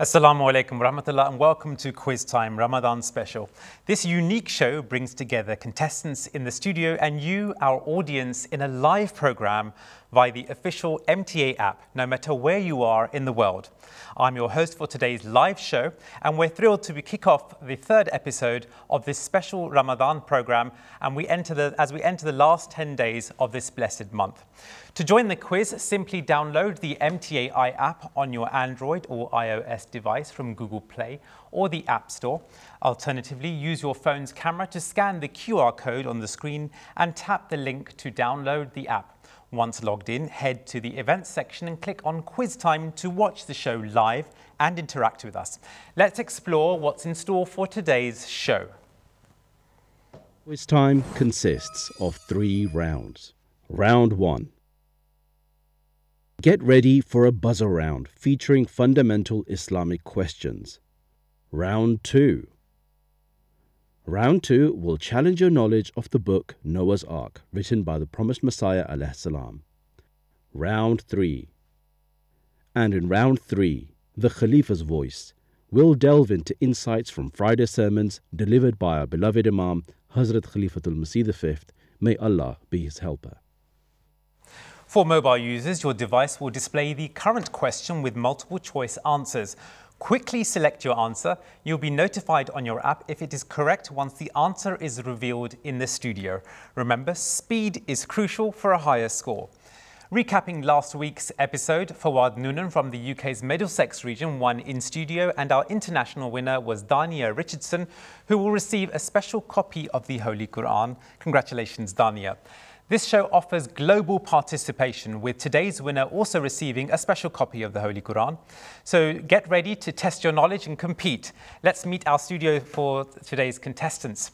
Assalamu alaikum rahmatullah and welcome to Quiz Time Ramadan special. This unique show brings together contestants in the studio and you, our audience, in a live program via the official MTA app, no matter where you are in the world. I'm your host for today's live show and we're thrilled to kick off the third episode of this special Ramadan program and we enter the, as we enter the last 10 days of this blessed month. To join the quiz, simply download the MTA app on your Android or iOS device from Google Play or the App Store. Alternatively, use your phone's camera to scan the QR code on the screen and tap the link to download the app. Once logged in, head to the events section and click on Quiz Time to watch the show live and interact with us. Let's explore what's in store for today's show. Quiz Time consists of three rounds. Round 1 Get ready for a buzzer round featuring fundamental Islamic questions. Round 2 Round 2 will challenge your knowledge of the book Noah's Ark, written by the promised Messiah. Salam. Round 3 And in round 3, the Khalifa's voice will delve into insights from Friday sermons delivered by our beloved Imam, Hazrat Khalifatul Masih V. May Allah be his helper. For mobile users, your device will display the current question with multiple choice answers. Quickly select your answer. You'll be notified on your app if it is correct once the answer is revealed in the studio. Remember, speed is crucial for a higher score. Recapping last week's episode, Fawad Noonan from the UK's Middlesex region won in studio, and our international winner was Dania Richardson, who will receive a special copy of the Holy Quran. Congratulations, Dania. This show offers global participation with today's winner also receiving a special copy of the Holy Quran. So get ready to test your knowledge and compete. Let's meet our studio for today's contestants.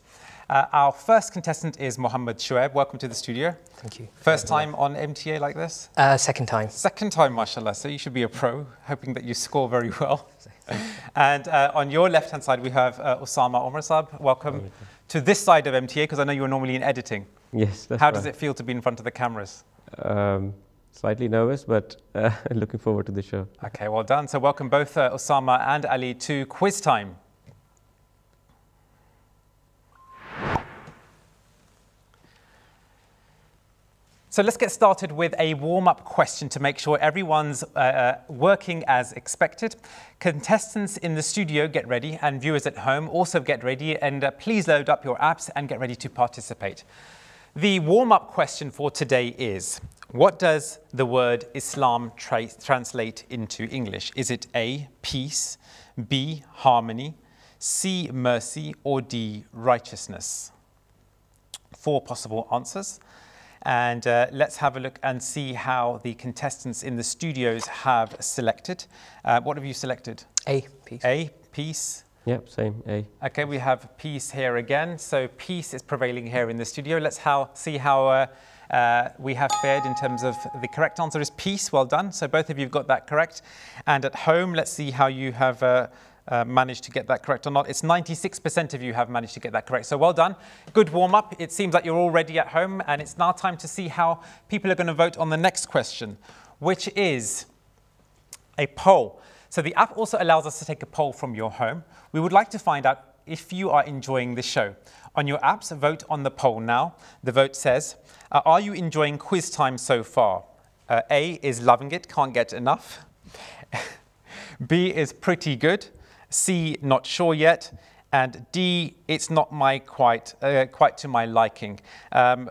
Uh, our first contestant is Mohammed Shoaib. Welcome to the studio. Thank you. First time on MTA like this? Uh, second time. Second time, mashallah. So you should be a pro, hoping that you score very well. and uh, on your left-hand side, we have uh, Osama Omar Saab. Welcome to this side of MTA, because I know you're normally in editing. Yes, How right. does it feel to be in front of the cameras? Um, slightly nervous, but uh, looking forward to the show. Okay, well done. So welcome both uh, Osama and Ali to Quiz Time. So let's get started with a warm-up question to make sure everyone's uh, uh, working as expected. Contestants in the studio, get ready, and viewers at home also get ready, and uh, please load up your apps and get ready to participate. The warm-up question for today is, what does the word Islam tra translate into English? Is it A, peace, B, harmony, C, mercy, or D, righteousness? Four possible answers. And uh, let's have a look and see how the contestants in the studios have selected. Uh, what have you selected? A, peace. A, peace. Yep, same, A. Okay, we have peace here again. So peace is prevailing here in the studio. Let's how, see how uh, uh, we have fared in terms of the correct answer is peace. Well done. So both of you have got that correct. And at home, let's see how you have uh, uh, managed to get that correct or not. It's 96% of you have managed to get that correct. So well done. Good warm up. It seems like you're already at home and it's now time to see how people are going to vote on the next question, which is a poll. So the app also allows us to take a poll from your home. We would like to find out if you are enjoying the show. On your apps, vote on the poll now. The vote says, uh, are you enjoying quiz time so far? Uh, A is loving it, can't get enough. B is pretty good. C, not sure yet. And D, it's not my quite, uh, quite to my liking. Um,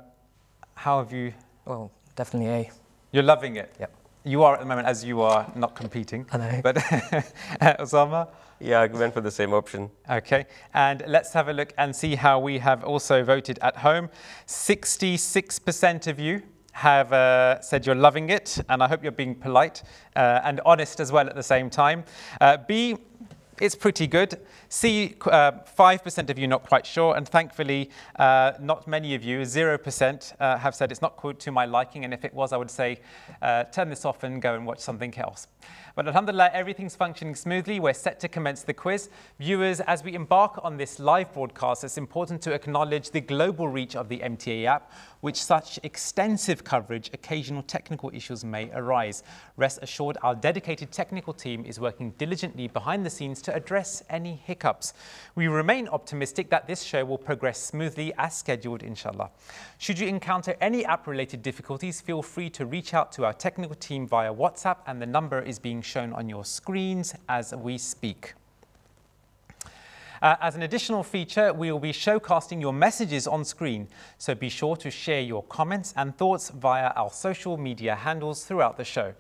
how have you? Well, definitely A. You're loving it? Yep. You are at the moment as you are not competing. I know. But Osama? Yeah, I went for the same option. Okay, and let's have a look and see how we have also voted at home. 66% of you have uh, said you're loving it, and I hope you're being polite uh, and honest as well at the same time. Uh, B, it's pretty good. C, uh, 5% of you not quite sure, and thankfully, uh, not many of you, 0%, uh, have said it's not quite to my liking, and if it was, I would say, uh, turn this off and go and watch something else. But alhamdulillah, everything's functioning smoothly. We're set to commence the quiz. Viewers, as we embark on this live broadcast, it's important to acknowledge the global reach of the MTA app, which such extensive coverage, occasional technical issues may arise. Rest assured, our dedicated technical team is working diligently behind the scenes to address any hiccups. We remain optimistic that this show will progress smoothly as scheduled, inshallah. Should you encounter any app-related difficulties, feel free to reach out to our technical team via WhatsApp, and the number is being shown on your screens as we speak. Uh, as an additional feature, we will be showcasting your messages on screen, so be sure to share your comments and thoughts via our social media handles throughout the show.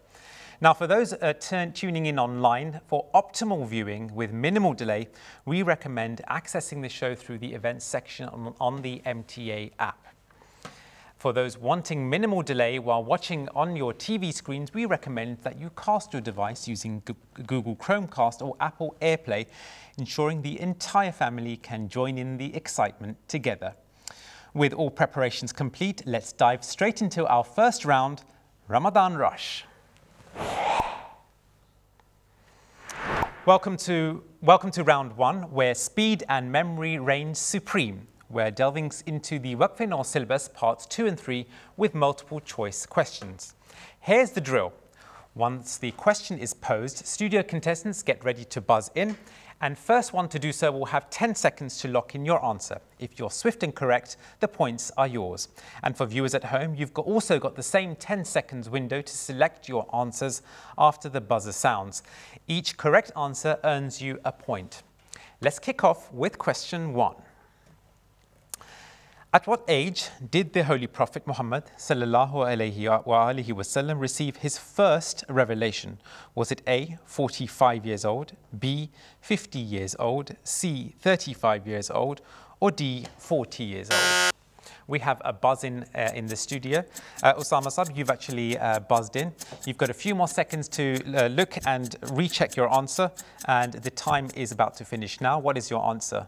Now, for those uh, tuning in online, for optimal viewing with minimal delay, we recommend accessing the show through the events section on, on the MTA app. For those wanting minimal delay while watching on your TV screens, we recommend that you cast your device using Google Chromecast or Apple AirPlay, ensuring the entire family can join in the excitement together. With all preparations complete, let's dive straight into our first round, Ramadan Rush. Welcome to, welcome to round one, where speed and memory reign supreme. We're delving into the Waqf syllabus parts 2 and 3 with multiple choice questions. Here's the drill. Once the question is posed, studio contestants get ready to buzz in, and first one to do so will have 10 seconds to lock in your answer. If you're swift and correct, the points are yours. And for viewers at home, you've got also got the same 10 seconds window to select your answers after the buzzer sounds. Each correct answer earns you a point. Let's kick off with question one. At what age did the Holy Prophet Muhammad wasallam receive his first revelation? Was it A, 45 years old, B, 50 years old, C, 35 years old, or D, 40 years old? We have a buzz in uh, in the studio. Uh, Osama Sab, you've actually uh, buzzed in. You've got a few more seconds to uh, look and recheck your answer, and the time is about to finish now. What is your answer?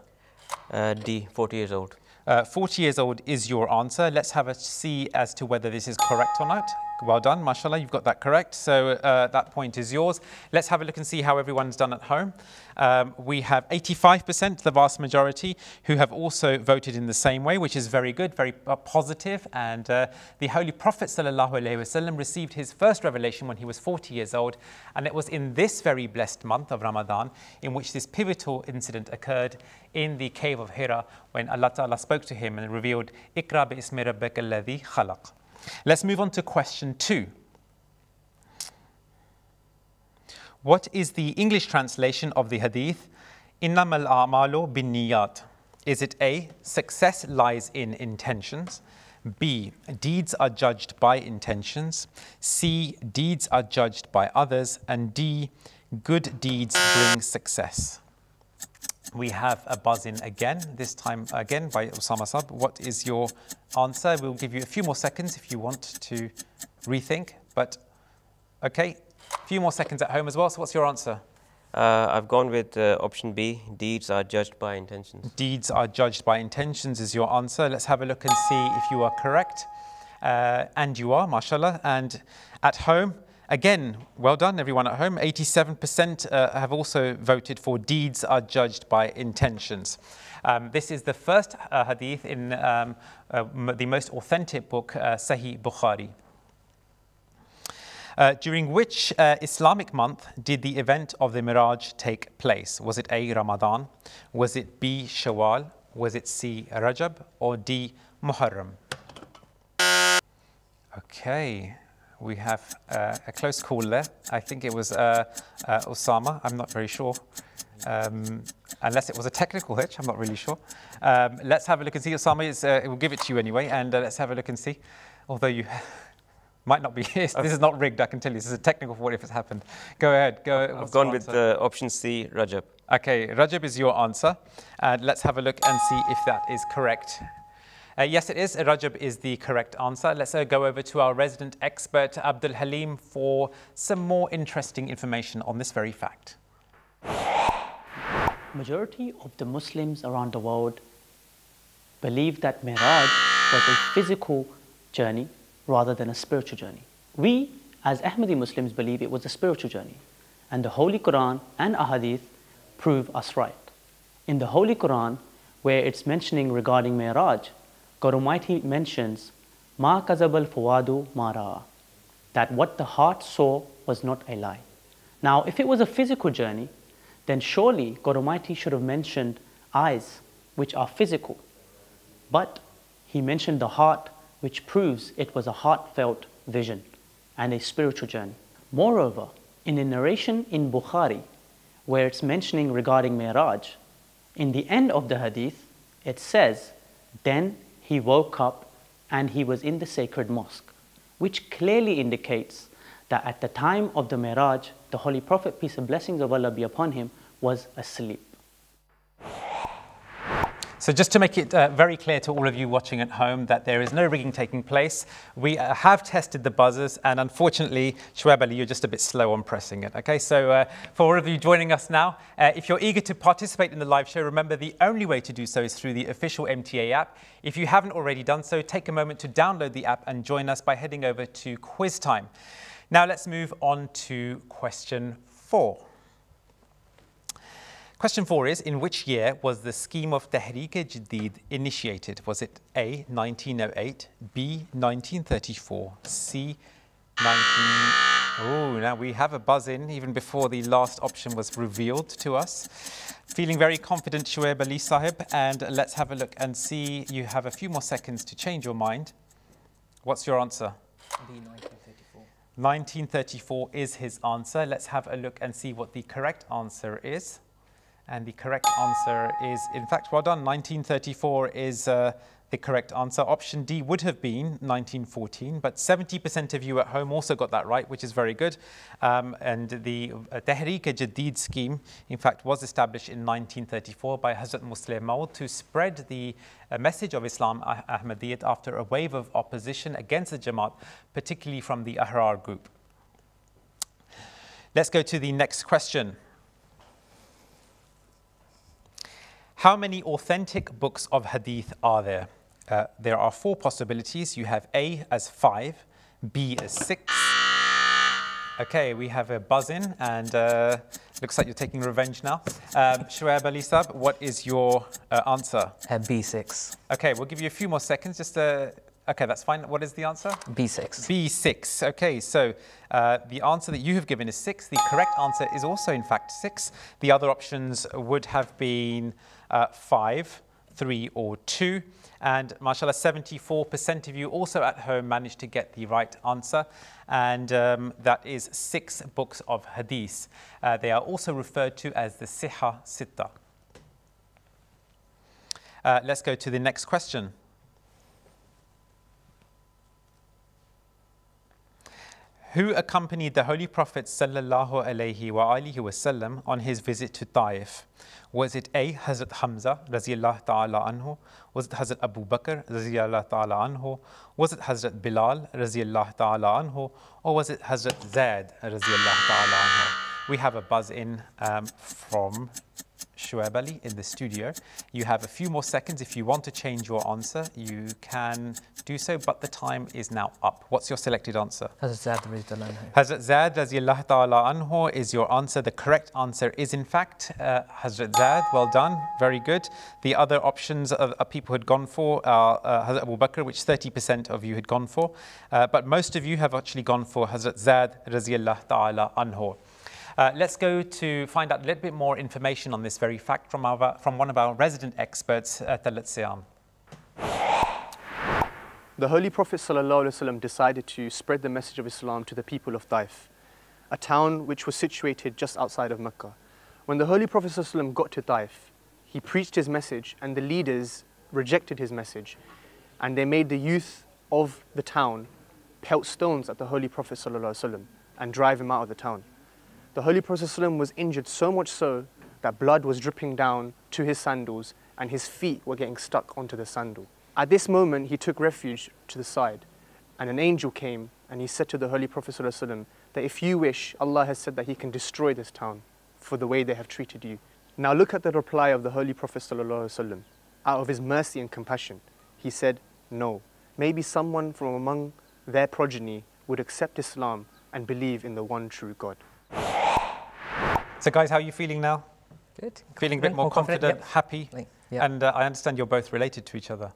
Uh, D, 40 years old. Uh, 40 years old is your answer. Let's have a see as to whether this is correct or not. Well done, mashallah, you've got that correct. So uh, that point is yours. Let's have a look and see how everyone's done at home. Um, we have 85%, the vast majority, who have also voted in the same way, which is very good, very uh, positive. And uh, the Holy Prophet ﷺ received his first revelation when he was 40 years old. And it was in this very blessed month of Ramadan in which this pivotal incident occurred in the cave of Hira when Allah Ta'ala spoke to him and revealed, Ikra bi ismi rabbika khalaq. Let's move on to question two. What is the English translation of the hadith? Innamal a'malu bin niyat. Is it A, success lies in intentions? B, deeds are judged by intentions. C, deeds are judged by others. And D, good deeds bring success. We have a buzz in again, this time again by Osama Sab. What is your answer? We'll give you a few more seconds if you want to rethink, but okay, a few more seconds at home as well. So what's your answer? Uh, I've gone with uh, option B. Deeds are judged by intentions. Deeds are judged by intentions is your answer. Let's have a look and see if you are correct. Uh, and you are, mashallah. And at home, Again, well done, everyone at home. 87% uh, have also voted for deeds are judged by intentions. Um, this is the first uh, hadith in um, uh, the most authentic book, uh, Sahih Bukhari. Uh, during which uh, Islamic month did the event of the Miraj take place? Was it A, Ramadan? Was it B, Shawwal? Was it C, Rajab? Or D, Muharram? Okay, we have uh, a close call there. I think it was uh, uh, Osama. I'm not very sure. Um, unless it was a technical hitch, I'm not really sure. Um, let's have a look and see. Osama, is, uh, we'll give it to you anyway, and uh, let's have a look and see. Although you might not be, this is not rigged, I can tell you. This is a technical for what if it's happened. Go ahead. Go. I've gone with uh, option C, Rajab. Okay, Rajab is your answer. And let's have a look and see if that is correct. Uh, yes, it is. Rajab is the correct answer. Let's uh, go over to our resident expert, Abdul Halim, for some more interesting information on this very fact. majority of the Muslims around the world believe that Miraj was a physical journey rather than a spiritual journey. We, as Ahmadi Muslims, believe it was a spiritual journey, and the Holy Quran and Ahadith prove us right. In the Holy Quran, where it's mentioning regarding Miraj, Almighty mentions, Ma kazabal fuadu mara, that what the heart saw was not a lie. Now, if it was a physical journey, then surely God Almighty should have mentioned eyes, which are physical. But He mentioned the heart, which proves it was a heartfelt vision and a spiritual journey. Moreover, in a narration in Bukhari, where it's mentioning regarding Miraj, in the end of the hadith, it says, Then he woke up and he was in the sacred mosque, which clearly indicates that at the time of the Miraj, the Holy Prophet, peace and blessings of Allah be upon him, was asleep. So just to make it uh, very clear to all of you watching at home that there is no rigging taking place, we uh, have tested the buzzers and unfortunately, Shoaib Ali, you're just a bit slow on pressing it. Okay, so uh, for all of you joining us now, uh, if you're eager to participate in the live show, remember the only way to do so is through the official MTA app. If you haven't already done so, take a moment to download the app and join us by heading over to quiz time. Now let's move on to question four. Question four is, in which year was the scheme of Tehreek-e-Jadid initiated? Was it A, 1908, B, 1934, C, 19... Oh, now we have a buzz in even before the last option was revealed to us. Feeling very confident, Shoaib Ali Sahib, and let's have a look and see. You have a few more seconds to change your mind. What's your answer? B 1934. 1934 is his answer. Let's have a look and see what the correct answer is. And the correct answer is, in fact, well done, 1934 is uh, the correct answer. Option D would have been 1914, but 70% of you at home also got that right, which is very good. Um, and the uh, Tehreek-e-Jadid scheme, in fact, was established in 1934 by Hazrat Musleh Maud to spread the uh, message of Islam ah- Ahmadiyyat after a wave of opposition against the Jamaat, particularly from the Ahrar group. Let's go to the next question. How many authentic books of hadith are there? Uh, there are four possibilities. You have A as five, B as six. Okay, we have a buzz in, and uh, looks like you're taking revenge now. Um, Shoaib Ali Sab, what is your uh, answer? Uh, B6. Okay, we'll give you a few more seconds. Just uh, okay, that's fine. What is the answer? B6. B6. Okay, so uh, the answer that you have given is 6. The correct answer is also, in fact, 6. The other options would have been uh, 5, 3, or 2. And mashallah, 74% of you also at home managed to get the right answer. And um, that is six books of hadith. Uh, they are also referred to as the Siha Sitta. Uh, let's go to the next question. Who accompanied the Holy Prophet wasallam on his visit to Taif? Was it A. Hazrat Hamza radiallahu ta'ala anhu? Was it Hazrat Abu Bakr radiallahu ta'ala anhu? Was it Hazrat Bilal radiallahu ta'ala anhu? Or was it Hazrat Zaid radiallahu ta'ala anhu? We have a buzz in um, from Shoaib Ali in the studio. You have a few more seconds. If you want to change your answer, you can do so, but the time is now up. What's your selected answer? Hazrat Zaid. Hazrat Zaid radiallahu ta'ala anhu is your answer. The correct answer is, in fact, uh, Hazrat Zaid. Well done. Very good. The other options of, of people had gone for are uh, Hazrat Abu Bakr, which 30% of you had gone for. Uh, but most of you have actually gone for Hazrat Zaid radiallahu ta'ala anhu. Uh, let's go to find out a little bit more information on this very fact from, our, from one of our resident experts at Talat Siam. The Holy Prophet ﷺ decided to spread the message of Islam to the people of Taif, a town which was situated just outside of Mecca. When the Holy Prophet ﷺ got to Taif, he preached his message and the leaders rejected his message and they made the youth of the town pelt stones at the Holy Prophet ﷺ and drive him out of the town. the Holy Prophet was injured so much so that blood was dripping down to his sandals and his feet were getting stuck onto the sandal. At this moment, he took refuge to the side, and an angel came and he said to the Holy Prophet that if you wish, Allah has said that He can destroy this town for the way they have treated you. Now look at the reply of the Holy Prophet Out of his mercy and compassion, he said, No, maybe someone from among their progeny would accept Islam and believe in the one true God. So, guys, how are you feeling now? Good. Feeling a bit Confident, more confident, yep. happy? Yeah. And uh, I understand you're both related to each other.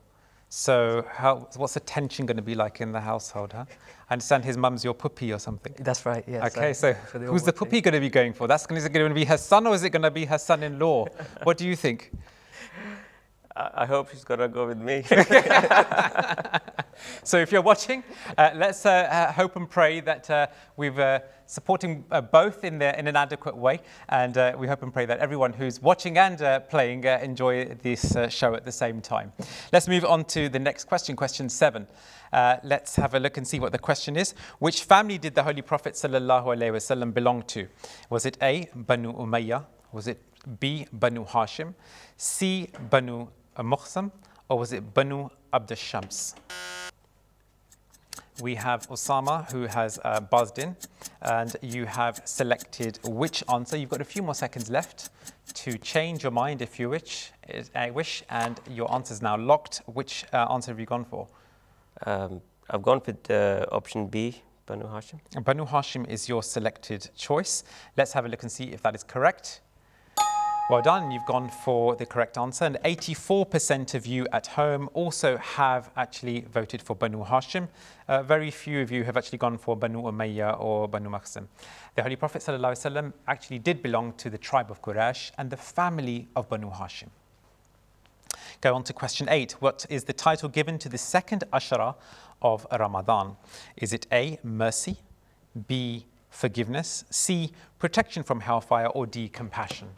So, how, what's the tension going to be like in the household? Huh? I understand his mum's your puppy or something. That's right. Yeah. Okay, so, they're all who's the puppy going to be going for? That's is it going to be her son or is it going to be her son-in-law? what do you think? I, hope she's gonna go with me. So if you're watching, uh, let's uh, uh, hope and pray that uh, we've uh, supporting uh, both in, the, in an adequate way, and uh, we hope and pray that everyone who's watching and uh, playing uh, enjoy this uh, show at the same time. Let's move on to the next question, question seven. Uh, let's have a look and see what the question is. Which family did the Holy Prophet wasallam belong to? Was it A, Banu Umayyah? Was it B, Banu Hashim? C, Banu Makhzum? Or was it Banu Abd al-Shams? we have Osama who has uh, buzzed in, and you have selected which answer. You've got a few more seconds left to change your mind if you wish, uh, wish and your answer is now locked. Which uh, answer have you gone for? um, I've gone with uh, option B, Banu Hashim. Banu Hashim is your selected choice. Let's have a look and see if that is correct. Well done, you've gone for the correct answer. And 84% of you at home also have actually voted for Banu Hashim. Uh, very few of you have actually gone for Banu Umayyah or Banu Makhzum. The Holy Prophet ﷺ actually did belong to the tribe of Quraysh and the family of Banu Hashim. Go on to question eight. What is the title given to the second Ashara of Ramadan? Is it A, mercy, B, forgiveness, C, protection from hellfire, or D, compassion?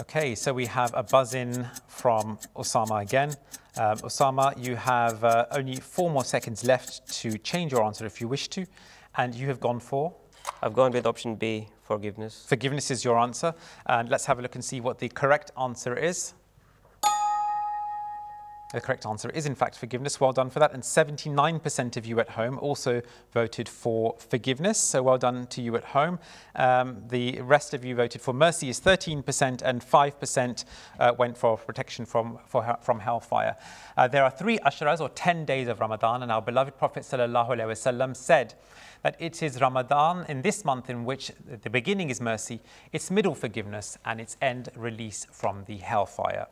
Okay, so we have a buzz in from Osama again. Um, Osama, you have uh, only four more seconds left to change your answer if you wish to, and you have gone for I've gone with option B, forgiveness. forgiveness is your answer. And let's have a look and see what the correct answer is. The correct answer is, in fact, forgiveness. Well done for that. And 79% of you at home also voted for forgiveness. So well done to you at home. Um, the rest of you voted for mercy is 13%, and 5% uh, went for protection from, for, from hellfire. Uh, there are three ashras, or 10 days of Ramadan, and our beloved Prophet ﷺ said that it is Ramadan in this month in which the beginning is mercy, its middle forgiveness, and its end release from the hellfire.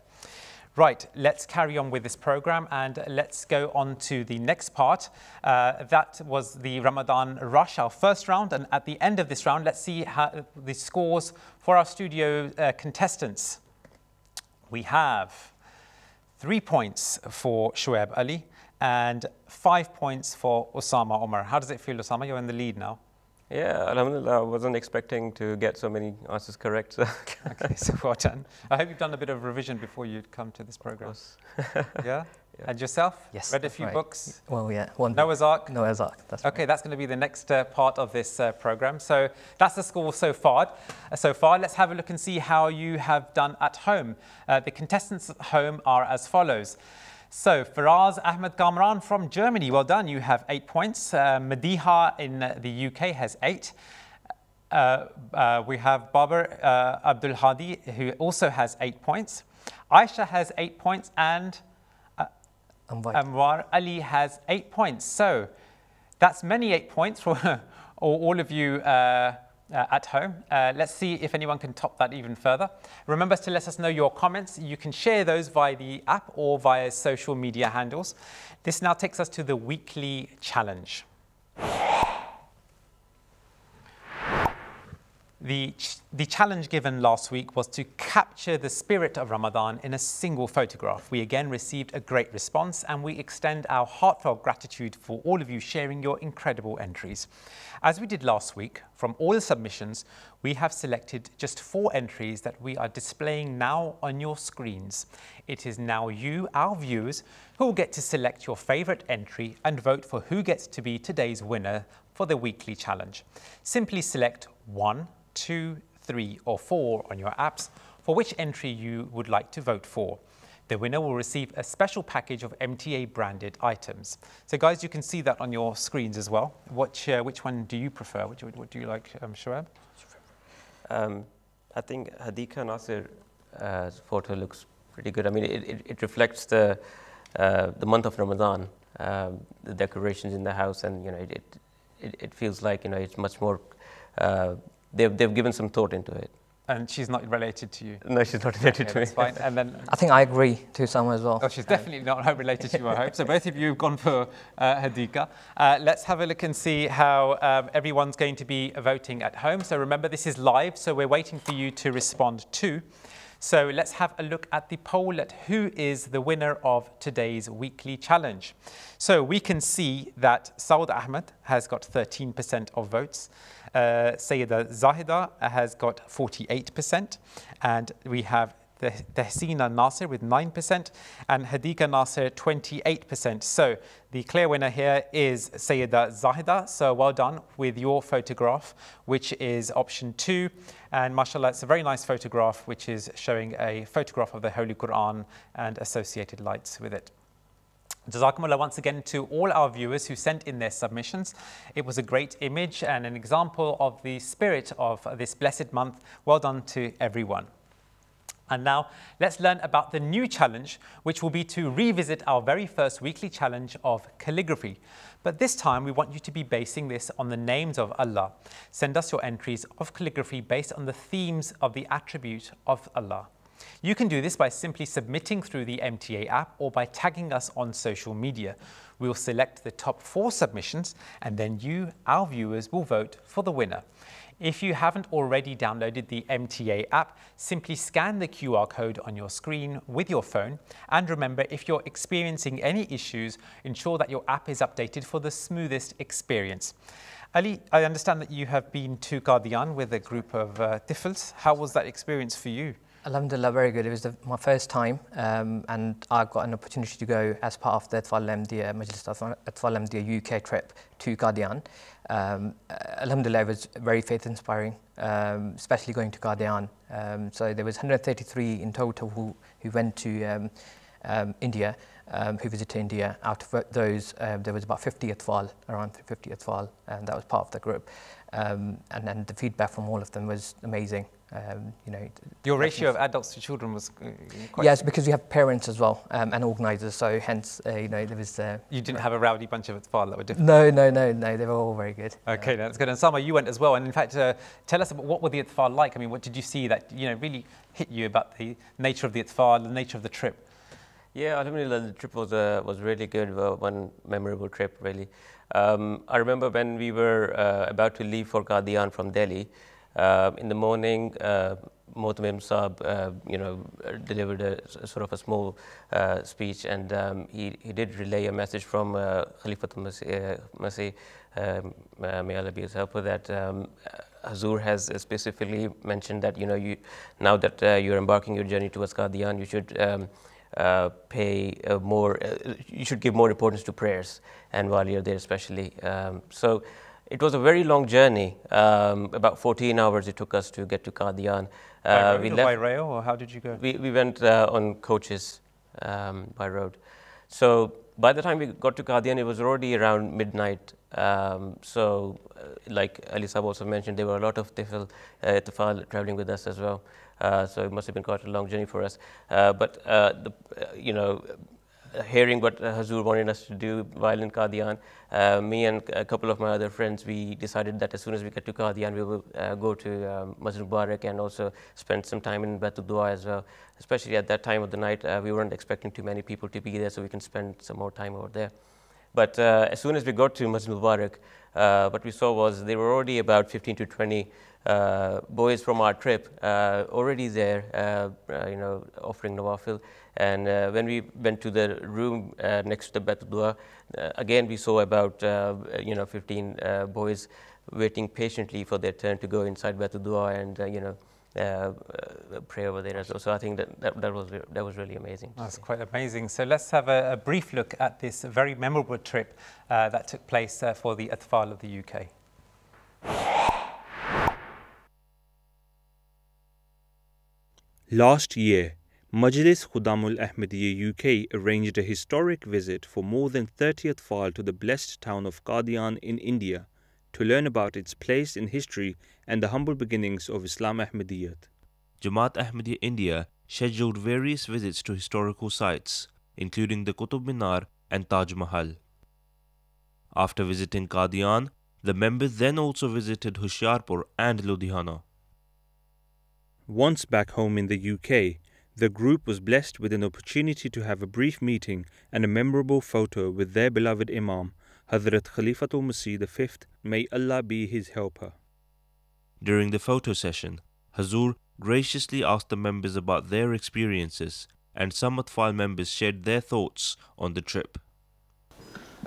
Right, let's carry on with this program and let's go on to the next part. Uh, that was the Ramadan Rush, our first round. And at the end of this round, let's see how the scores for our studio uh, contestants. We have three points for Shoaib Ali and five points for Osama Omar. How does it feel, Osama? You're in the lead now. Yeah, Alhamdulillah, I wasn't expecting to get so many answers correct. So Okay, so well done. I hope you've done a bit of revision before you come to this program. Yeah? And yourself? Yes, Read a few right. books? Well, yeah. One. Noah's Ark? Noah's Ark. That's right. Okay, that's going to be the next uh, part of this uh, program. So that's the score so far. Uh, so far, let's have a look and see how you have done at home. Uh, the contestants at home are as follows. So Faraz Ahmed Kamran from Germany, well done. You have eight points. Uh, Madiha in uh, the UK has eight. Uh, uh, we have Babar uh, Abdul Hadi, who also has eight points. Aisha has eight points, and I'm. Anwar Ali has eight points. So that's many eight points for all all of you uh, at home. Uh, let's see if anyone can top that even further. Remember to let us know your comments. You can share those via the app or via social media handles. This now takes us to the weekly challenge. The, ch- the challenge given last week was to capture the spirit of Ramadan in a single photograph. We again received a great response and we extend our heartfelt gratitude for all of you sharing your incredible entries. As we did last week, from all the submissions, we have selected just four entries that we are displaying now on your screens. It is now you, our viewers, who will get to select your favorite entry and vote for who gets to be today's winner for the weekly challenge. Simply select one, two, three, or four on your apps for which entry you would like to vote for. The winner will receive a special package of MTA branded items. So, guys, you can see that on your screens as well. Which, uh, which one do you prefer? Which, what do you like, um, Shoaib? um, I think Hadika Nasir's uh, photo looks pretty good. I mean, it, it, it reflects the, uh, the month of Ramadan, um, the decorations in the house, and you know, it, it, it, feels like you know, it's much more, uh, they've, they've given some thought into it. And she's not related to you? No, she's not related okay, to me. fine. And then I think I agree to some as well. Oh, she's definitely not related to you, I hope. So both of you have gone for uh, Hadika. Uh, let's have a look and see how um, everyone's going to be voting at home. So remember, this is live, so we're waiting for you to respond too. So let's have a look at the poll at who is the winner of today's weekly challenge. So we can see that Saud Ahmed has got 13% of votes. Uh, Sayyida Zahida has got 48%, and we have the Tehsina Nasser with 9% and Hadika Nasser 28%. So the clear winner here is Sayyida Zahida. So well done with your photograph, which is option two. And mashallah, it's a very nice photograph, which is showing a photograph of the Holy Quran and associated lights with it. Jazakumullah once again to all our viewers who sent in their submissions. It was a great image and an example of the spirit of this blessed month. Well done to everyone. And now let's learn about the new challenge, which will be to revisit our very first weekly challenge of calligraphy. But this time we want you to be basing this on the names of Allah. Send us your entries of calligraphy based on the themes of the attribute of Allah. You can do this by simply submitting through the MTA app or by tagging us on social media. We'll select the top four submissions and then you, our viewers, will vote for the winner. If you haven't already downloaded the MTA app, simply scan the QR code on your screen with your phone. And remember, if you're experiencing any issues, ensure that your app is updated for the smoothest experience. Ali, I understand that you have been to Qadian with a group of uh. How was that experience for you? Alhamdulillah, very good. It was the, my first time, um, and I got an opportunity to go as part of the Atfal Ahmadiyya UK trip to Qadian. Um, Alhamdulillah, it was very faith inspiring, um, especially going to Qadian. Um, so there was 133 in total who, who went to um, um, India, who visited India. Out of those, uh, there was about 50 Atfal, around 50 Atfal, and that was part of the group. And then the feedback from all of them was amazing. Um, you know, your ratio of adults to children was uh, quite. Yes, because we have parents as well um, and organisers, so hence uh, you know there was. Uh, you didn't have a rowdy bunch of Atfal that were different. No, no, no, no. They were all very good. Okay, that's good. And Sama, you went as well. And in fact, uh, tell us about what were the Atfal like. I mean, what did you see that you know really hit you about the nature of the Atfal, the nature of the trip? Yeah, Alhamdulillah, the trip was uh, was really good. one memorable trip, really. Um, I remember when we were uh, about to leave for Qadian from Delhi. Uh, in the morning, uh, Motamim Saab, uh, you know, delivered a, sort of a small uh, speech, and um, he, he did relay a message from uh, Khalifatul Masih, um, uh, may Allah be his helper, that um, Hazur has specifically mentioned that, you know, you, now that uh, you're embarking your journey towards Qadian, you should um, uh, pay uh, more, uh, you should give more importance to prayers, and while you're there especially. Um, so it was a very long journey, um, about 14 hours it took us to get to Qadian. By, uh, we left, by rail, or how did you go? We, we went uh, on coaches um, by road. So by the time we got to Qadian, it was already around midnight. Um, so, uh, like Alisa also mentioned, there were a lot of Tifl, uh, traveling with us as well. Uh, so it must have been quite a long journey for us. Uh, but, uh, the, uh, you know, hearing what Hazur wanted us to do while in Qadian, uh, me and a couple of my other friends, we decided that as soon as we get to Qadian, we will uh, go to um, Masjid Mubarak and also spend some time in Baitul Dua as well. Especially at that time of the night, uh, we weren't expecting too many people to be there, so we can spend some more time over there. But uh, as soon as we got to Masjid Mubarak, uh, what we saw was there were already about 15 to 20 uh, boys from our trip uh, already there, uh, uh, you know, offering nawafil. And uh, when we went to the room uh, next to the Baitul Dua, uh, again we saw about, you know, 15 boys waiting patiently for their turn to go inside Baitul Dua and, you know, uh, uh, pray over there as well. So I think that, that, that was that was really amazing. That's see. quite amazing. So let's have a, a, brief look at this very memorable trip uh, that took place for the Atfal of the UK. Last year, Majlis Khudamul Ahmadiyya UK arranged a historic visit for more than 30 Atfal to the blessed town of Qadian in India to learn about its place in history and the humble beginnings of Islam Ahmadiyyat. Jamaat Ahmadiyya India scheduled various visits to historical sites, including the Qutub Minar and Taj Mahal. After visiting Qadian, the members then also visited Hoshiarpur and Ludhiana. Once back home in the UK, the group was blessed with an opportunity to have a brief meeting and a memorable photo with their beloved Imam, Hazrat Khalifatul Masih V, may Allah be his helper. During the photo session, Hazur graciously asked the members about their experiences, and some Atfal members shared their thoughts on the trip.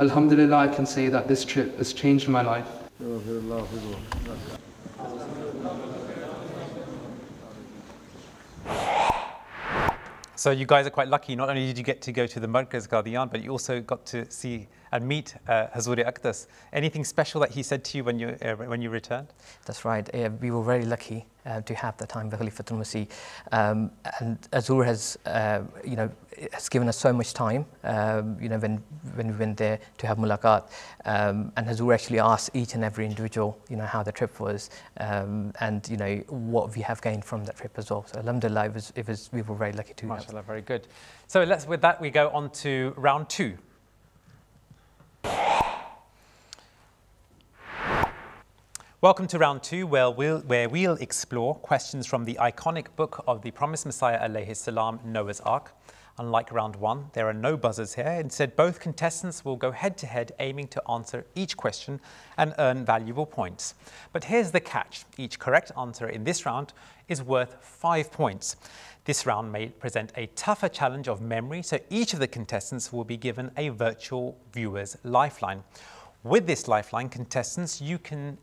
Alhamdulillah, I can say that this trip has changed my life. So you guys are quite lucky. Not only did you get to go to the Markaz Qadian, but you also got to see and meet uh, Hazuri Aqdas. Anything special that he said to you when you, uh, when you returned? That's right. Uh, we were very lucky uh, to have that time with Khalifatul Masih. Um, and Azur has, uh, you know, has given us so much time, um, you know, when, when we went there to have mulaqat. Um, and Hazur actually asked each and every individual, you know, how the trip was um, and, you know, what we have gained from that trip as well. So alhamdulillah, it was, it was, we were very lucky to MashaAllah, very good. So let's, with that, we go on to round two. Welcome to round two, where we'll, where we'll explore questions from the iconic book of the promised Messiah, alayhi salam, Noah's Ark. Unlike round one, there are no buzzers here. Instead, both contestants will go head to head, aiming to answer each question and earn valuable points. But here's the catch each correct answer in this round is worth five points. This round may present a tougher challenge of memory, so each of the contestants will be given a virtual viewer's lifeline. With this lifeline, contestants, you can,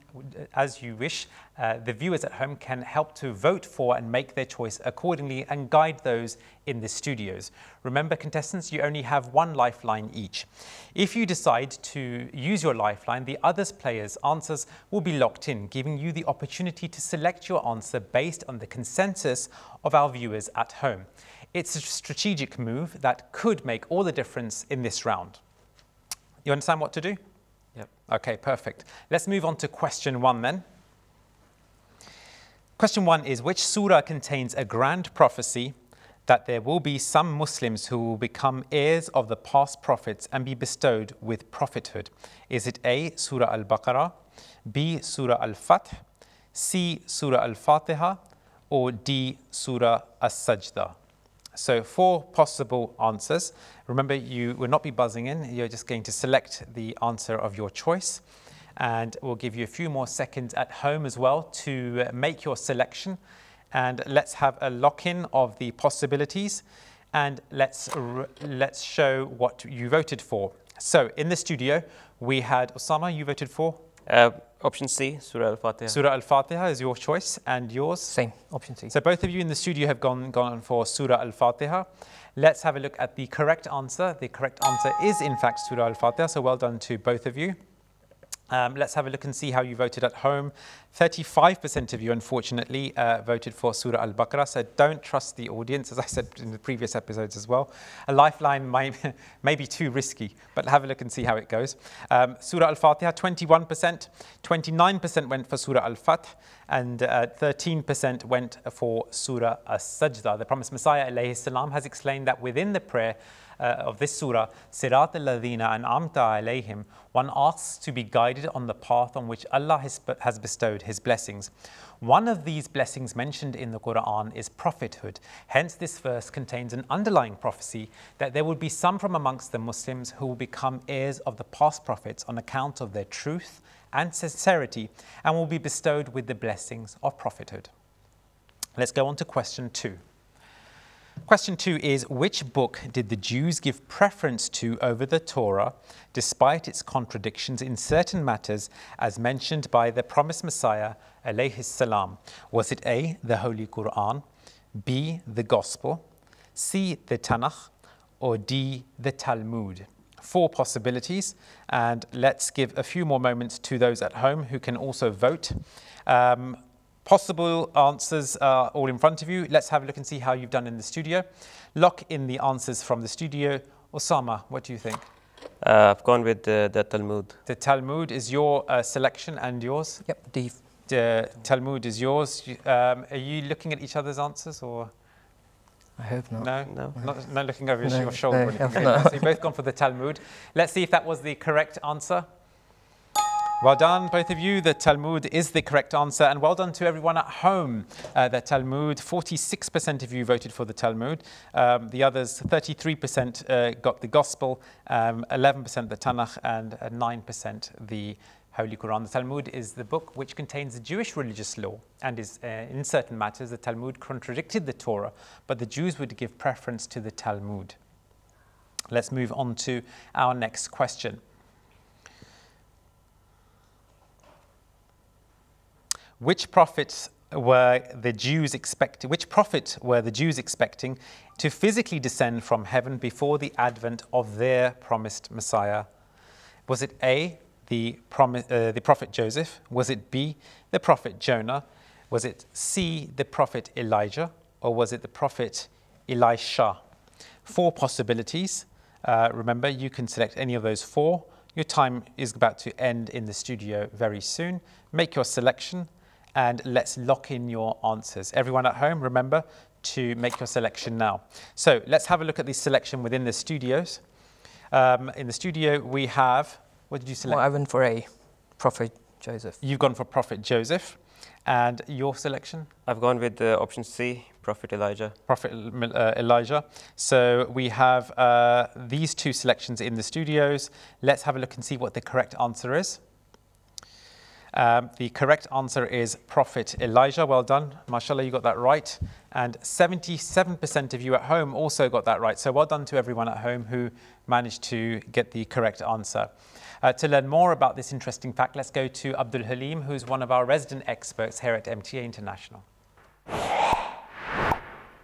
as you wish, uh, the viewers at home can help to vote for and make their choice accordingly and guide those in the studios. Remember, contestants, you only have one lifeline each. If you decide to use your lifeline, the other players' answers will be locked in, giving you the opportunity to select your answer based on the consensus of our viewers at home. It's a strategic move that could make all the difference in this round. You understand what to do? Okay, perfect. Let's move on to question one then. Question one is Which surah contains a grand prophecy that there will be some Muslims who will become heirs of the past prophets and be bestowed with prophethood? Is it A, Surah Al Baqarah, B, Surah Al Fath, C, Surah Al Fatiha, or D, Surah As Sajda? So, four possible answers. Remember, you will not be buzzing in, you're just going to select the answer of your choice. And we'll give you a few more seconds at home as well to make your selection. And let's have a lock in of the possibilities and let's, let's show what you voted for. So, in the studio, we had Osama, you voted for? Uh, option C, Surah Al-Fatiha. Surah Al-Fatiha is your choice, and yours? Same, option C. So both of you in the studio have gone, gone for Surah Al-Fatiha. Let's have a look at the correct answer. The correct answer is, in fact, Surah Al-Fatiha, so well done to both of you. Um, let's have a look and see how you voted at home. 35% of you, unfortunately, uh, voted for Surah Al Baqarah. So don't trust the audience, as I said in the previous episodes as well. A lifeline may, may be too risky, but have a look and see how it goes. Um, Surah Al Fatiha, 21%. 29% went for Surah Al Fath, and uh, 13% went for Surah As Sajda. The promised Messiah salam, has explained that within the prayer, uh, of this surah, Sirat al-Ladina an'amta alayhim, one asks to be guided on the path on which Allah has bestowed His blessings. One of these blessings mentioned in the Quran is prophethood. Hence, this verse contains an underlying prophecy that there would be some from amongst the Muslims who will become heirs of the past prophets on account of their truth and sincerity and will be bestowed with the blessings of prophethood. Let's go on to question two. Question two is Which book did the Jews give preference to over the Torah, despite its contradictions in certain matters, as mentioned by the promised Messiah, alayhi salam? Was it A, the Holy Quran, B, the Gospel, C, the Tanakh, or D, the Talmud? Four possibilities, and let's give a few more moments to those at home who can also vote. Um, Possible answers are all in front of you. Let's have a look and see how you've done in the studio. Lock in the answers from the studio. Osama, what do you think? Uh, I've gone with the, the, Talmud. The Talmud is your uh, selection and yours? Yep, D The Talmud is yours. Um, are you looking at each other's answers or? I hope not. No, No. Not, not looking over No, your shoulder. or no, no. So you've both gone for the Talmud. Let's see if that was the correct answer. Well done, both of you. The Talmud is the correct answer, and well done to everyone at home. Uh, the Talmud, 46% of you voted for the Talmud. Um, the others, 33% uh, got the Gospel, um, 11% the Tanakh, and uh, 9% the Holy Quran. The Talmud is the book which contains the Jewish religious law and is, uh, in certain matters, the Talmud contradicted the Torah, but the Jews would give preference to the Talmud. Let's move on to our next question. Which prophets were the Jews expecting? Which prophet were the Jews expecting to physically descend from heaven before the advent of their promised Messiah? Was it A, the, uh, the prophet Joseph? Was it B, the prophet Jonah? Was it C, the prophet Elijah? Or was it the prophet Elisha? Four possibilities. Uh, remember, you can select any of those four. Your time is about to end in the studio very soon. Make your selection and let's lock in your answers. Everyone at home, remember to make your selection now. So let's have a look at the selection within the studios. Um, in the studio, we have, what did you select? Well, I went for A, Prophet Joseph. You've gone for Prophet Joseph. And your selection? I've gone with the option C, Prophet Elijah. Prophet uh, Elijah. So we have uh, these two selections in the studios. Let's have a look and see what the correct answer is. Um, the correct answer is Prophet Elijah. Well done. Mashallah, you got that right. And 77% of you at home also got that right. So well done to everyone at home who managed to get the correct answer. Uh, to learn more about this interesting fact, let's go to Abdul Halim, who's one of our resident experts here at MTA International.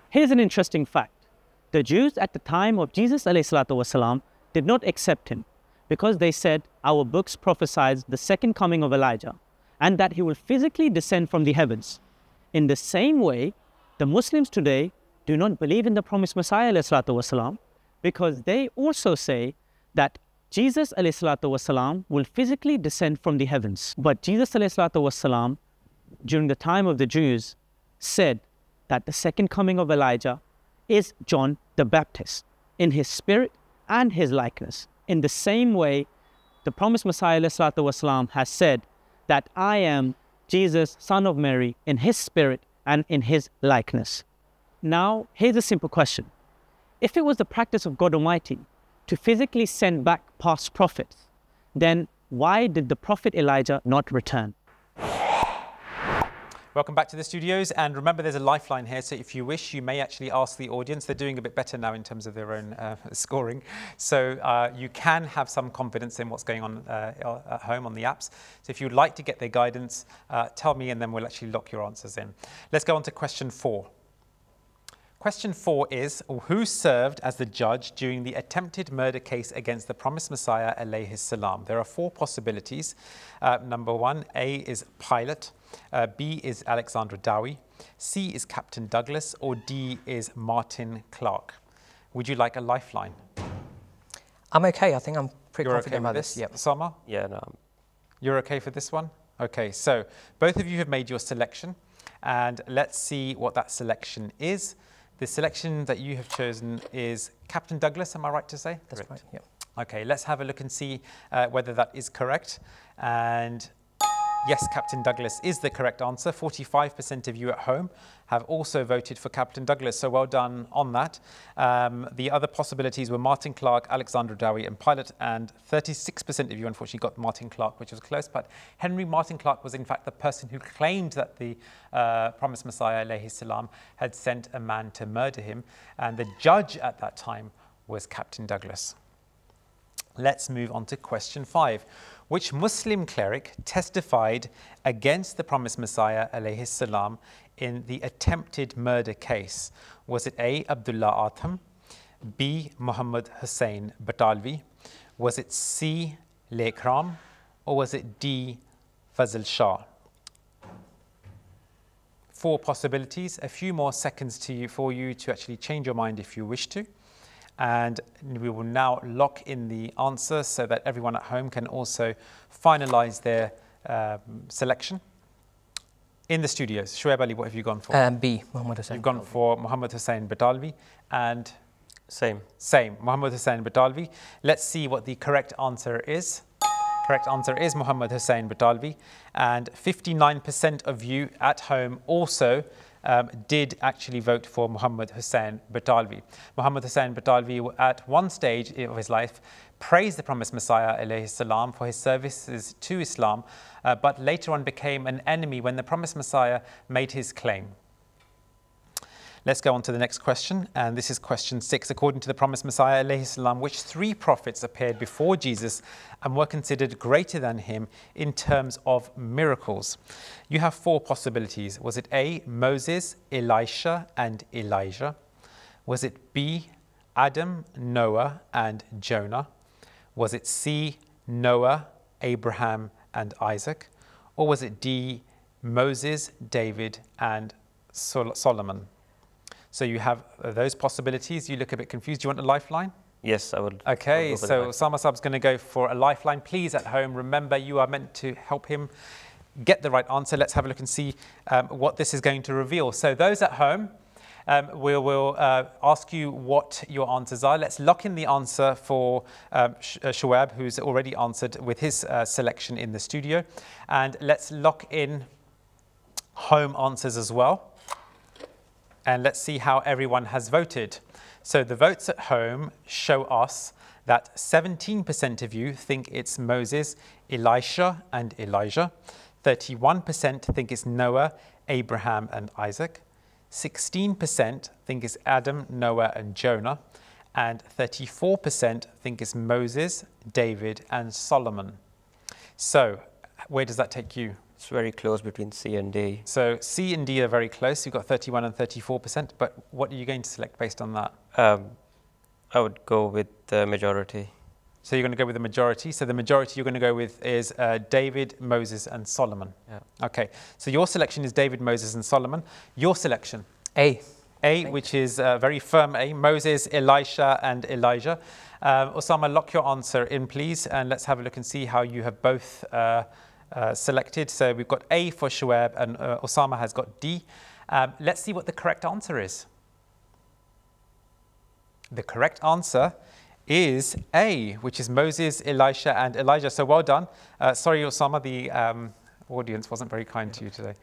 Here's an interesting fact. The Jews at the time of Jesus والسلام, did not accept him because they said our books prophesied the second coming of Elijah and that he will physically descend from the heavens. In the same way, the Muslims today do not believe in the promised Messiah والسلام, because they also say that Jesus والسلام, will physically descend from the heavens. But Jesus والسلام, during the time of the Jews said that the second coming of Elijah is John the Baptist in his spirit and his likeness. In the same way, the promised Messiah والسلام, has said that I am Jesus, son of Mary, in his spirit and in his likeness. Now, here's a simple question. If it was the practice of God Almighty to physically send back past prophets, then why did the prophet Elijah not return? Welcome back to the studios. And remember, there's a lifeline here. So if you wish, you may actually ask the audience. They're doing a bit better now in terms of their own uh, scoring. So uh, you can have some confidence in what's going on uh, at home on the apps. So if you'd like to get their guidance, uh, tell me and then we'll actually lock your answers in. Let's go on to question four. Question four is Who served as the judge during the attempted murder case against the promised Messiah, alayhi salam? There are four possibilities. Uh, number one, A is Pilate. Uh, B is Alexander Dowie. C is Captain Douglas. Or D is Martin Clark. Would you like a lifeline? I'm okay. I think I'm pretty You're confident okay about with this. this? Yep. Sama? Yeah, no. I'm- You're okay for this one? Okay, so both of you have made your selection, and let's see what that selection is. The selection that you have chosen is Captain Douglas, am I right to say? That's right. Yep. Okay, let's have a look and see uh, whether that is correct. And yes, Captain Douglas is the correct answer. 45% of you at home have also voted for Captain Douglas, so well done on that. Um, the other possibilities were Martin Clark, Alexander Dowie, and Pilate, and 36% of you unfortunately got Martin Clark, which was close. But Henry Martin Clark was in fact the person who claimed that the uh, promised Messiah, alayhi salam, had sent a man to murder him, and the judge at that time was Captain Douglas. Let's move on to question five. Which Muslim cleric testified against the promised Messiah salam in the attempted murder case? Was it A. Abdullah Atham, B. Muhammad Hussein Batalvi, was it C. Lekhram, or was it D. Fazl Shah? Four possibilities, a few more seconds to you, for you to actually change your mind if you wish to. And we will now lock in the answer so that everyone at home can also finalize their um, selection. In the studios, Shoaib Ali, what have you gone for? Um, B, Muhammad Hussain. You've gone for Muhammad Hussain Batalvi and Same. same, Muhammad Hussain Batalvi. Let's see what the correct answer is. Correct answer is Muhammad Hussain Batalvi. And 59% of you at home also um, did actually vote for Muhammad Hussein Batalvi. Muhammad Hussein Batalvi, at one stage of his life, praised the promised Messiah salam, for his services to Islam, uh, but later on became an enemy when the promised Messiah made his claim. Let's go on to the next question, and this is question six. According to the promised Messiah, salam, which three prophets appeared before Jesus and were considered greater than him in terms of miracles? You have four possibilities. Was it A, Moses, Elisha, and Elijah? Was it B, Adam, Noah, and Jonah? Was it C, Noah, Abraham, and Isaac? Or was it D, Moses, David, and Sol- Solomon? So you have uh, those possibilities. You look a bit confused. Do you want a lifeline? Yes, I would. Okay, I would so. Osama Sab's going to go for a lifeline. Please, at home, remember you are meant to help him get the right answer. Let's have a look and see um, what this is going to reveal. So those at home, um, we will uh, ask you what your answers are. Let's lock in the answer for um, Sh- uh, Shoaib, who's already answered with his uh, selection in the studio. And let's lock in home answers as well. And let's see how everyone has voted. So the votes at home show us that 17% of you think it's Moses, Elisha, and Elijah. 31% think it's Noah, Abraham, and Isaac. 16% think it's Adam, Noah, and Jonah. And 34% think it's Moses, David, and Solomon. So, where does that take you? It's very close between C and D. So, C and D are very close. You've got 31 and 34%. But what are you going to select based on that? Um, I would go with the majority. So, you're going to go with the majority. So, the majority you're going to go with is uh, David, Moses, and Solomon. Yeah. Okay. So, your selection is David, Moses, and Solomon. Your selection? A. A, which is uh, very firm A, Moses, Elisha, and Elijah. Um, Osama, lock your answer in, please, and let's have a look and see how you have both uh, uh, selected. So we've got A for Shoaib, and uh, Osama has got D. Um, let's see what the correct answer is. The correct answer is A, which is Moses, Elisha, and Elijah. So well done. Uh, sorry, Osama, the um, audience wasn't very kind to you today.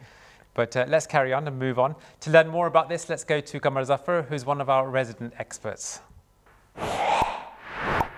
But uh, let's carry on and move on. To learn more about this, let's go to Kamar Zafar, who's one of our resident experts.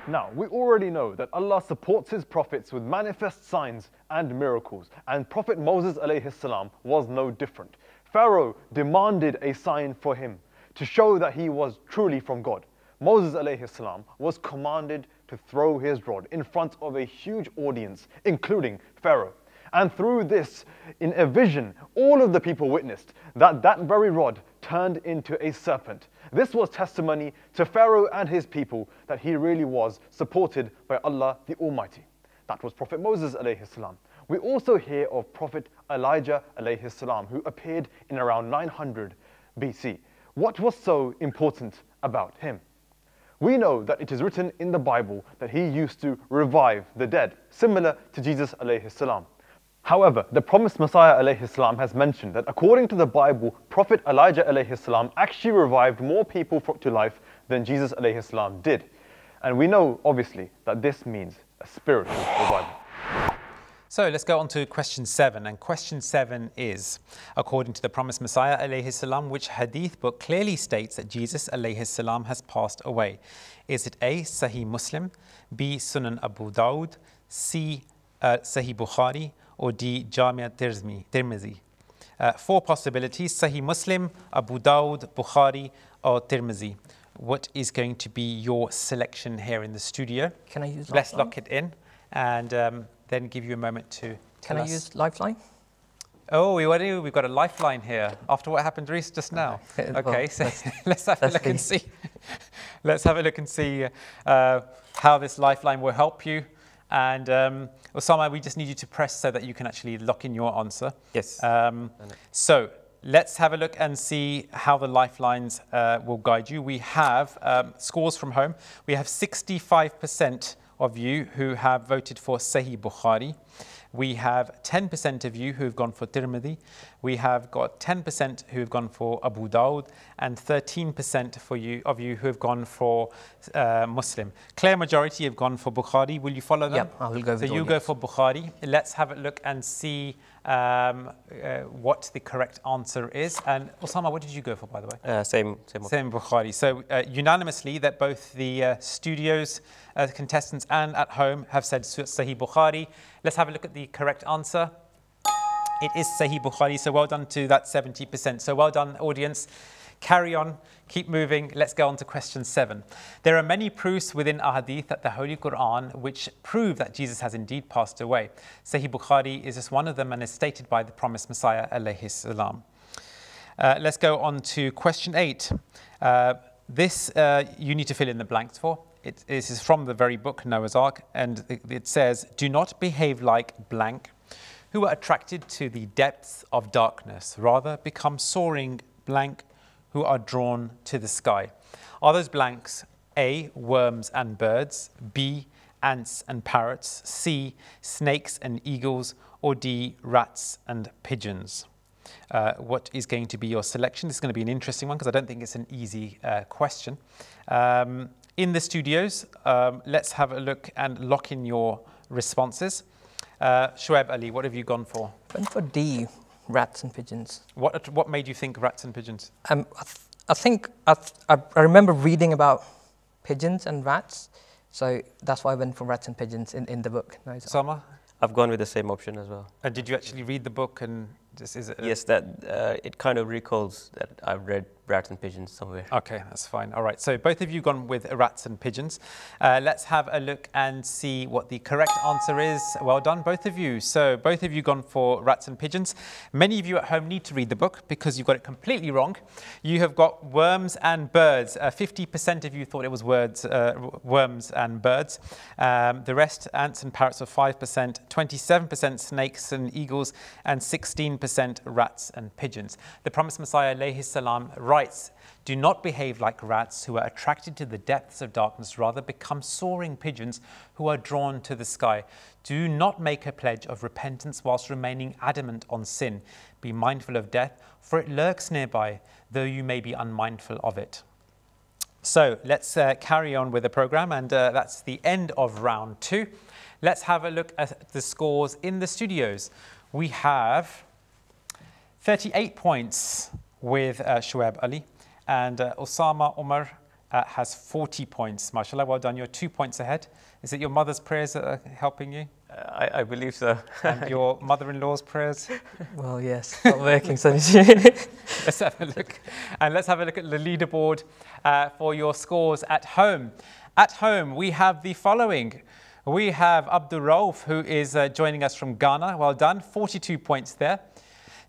Now, we already know that Allah supports His prophets with manifest signs and miracles, and Prophet Moses salam was no different. Pharaoh demanded a sign for him to show that he was truly from God. Moses salam was commanded to throw his rod in front of a huge audience, including Pharaoh. And through this, in a vision, all of the people witnessed that that very rod turned into a serpent. This was testimony to Pharaoh and his people that he really was supported by Allah the Almighty. That was Prophet Moses alayhi salam. We also hear of Prophet Elijah alayhi salam, who appeared in around 900 BC. What was so important about him? We know that it is written in the Bible that he used to revive the dead, similar to Jesus alayhi salam. However, the promised Messiah salam has mentioned that according to the Bible, Prophet Elijah salam actually revived more people to life than Jesus salam did. And we know, obviously, that this means a spiritual revival. So let's go on to question seven. And question seven is according to the promised Messiah, salam, which hadith book clearly states that Jesus salam has passed away? Is it A, Sahih Muslim, B, Sunan Abu Dawud, C, uh, Sahih Bukhari, or D, Jamia Tirmi- Tirmizi? Uh, four possibilities Sahih Muslim, Abu Dawud, Bukhari, or Tirmizi. What is going to be your selection here in the studio? Can I use Let's lifeline? lock it in and um, then give you a moment to Can tell I us. use lifeline? Oh, we, what we've got a lifeline here after what happened, Reese, just now. Okay, well, so let's- let's have a let's look and see. see. let's have a look and see uh, how this lifeline will help you. And um, Osama, we just need you to press so that you can actually lock in your answer. Yes. Um, so let's have a look and see how the lifelines uh, will guide you. We have um, scores from home. We have 65% of you who have voted for Sahih Bukhari. We have 10% of you who have gone for Tirmidhi. We have got 10% who have gone for Abu Dawud and 13% for you of you who have gone for uh, Muslim. Clear majority have gone for Bukhari. Will you follow them? Yep, I will go So you go for Bukhari. Let's have a look and see um, uh, what the correct answer is. And Osama, what did you go for, by the way? Uh, same, same. Same Bukhari. So uh, unanimously, that both the uh, studios uh, contestants and at home have said Sahih Bukhari. Let's have a look at the correct answer. It is Sahih Bukhari. So well done to that 70%. So well done, audience. Carry on, keep moving. Let's go on to question seven. There are many proofs within Ahadith that the Holy Quran which prove that Jesus has indeed passed away. Sahih Bukhari is just one of them and is stated by the promised Messiah, alayhi salam. Uh, let's go on to question eight. Uh, this uh, you need to fill in the blanks for. It, this is from the very book Noah's Ark, and it, it says, "Do not behave like blank, who are attracted to the depths of darkness. Rather, become soaring blank, who are drawn to the sky." Are those blanks A. Worms and birds, B. Ants and parrots, C. Snakes and eagles, or D. Rats and pigeons? uh, what is going to be your selection. This is going to be an interesting one because I don't think it's an easy uh, question. Um, in the studios, um, let's have a look and lock in your responses. Uh, Ali, what have you gone for? Went for D, rats and pigeons. What, what made you think rats and pigeons? Um, I, th- I think I, th- I I remember reading about pigeons and rats, so that's why I went for rats and pigeons in, in the book. No, it's- Sama? I've gone with the same option as well. And did you actually read the book and this is it? Yes, that uh, it kind of recalls that I've read Rats and Pigeons somewhere. Okay, that's fine. All right, so both of you gone with rats and pigeons. Uh, let's have a look and see what the correct answer is. Well done, both of you. So both of you gone for rats and pigeons. Many of you at home need to read the book because you've got it completely wrong. You have got worms and birds. Uh, 50% of you thought it was words, uh, worms and birds. Um, the rest, ants and parrots, were 5%, 27% snakes and eagles, and 16% rats and pigeons. The promised Messiah, alayhi salam, writes, Do not behave like rats who are attracted to the depths of darkness, rather become soaring pigeons who are drawn to the sky. Do not make a pledge of repentance whilst remaining adamant on sin. Be mindful of death, for it lurks nearby, though you may be unmindful of it. So let's uh, carry on with the program, and uh, that's the end of round two. Let's have a look at the scores in the studios. We have 38 points with uh, Shoaib Ali, and uh, Osama Omar uh, has 40 points. MashaAllah, well done. You're two points ahead. Is it your mother's prayers that are helping you? Uh, I, I believe so. And your mother in law's prayers? Well, yes, not working, so let's have a look. And let's have a look at the leaderboard uh, for your scores at home. At home, we have the following. We have Abdul Rauf, who is uh, joining us from Ghana. Well done, 42 points there.